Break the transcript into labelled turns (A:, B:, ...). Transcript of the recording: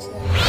A: Yeah.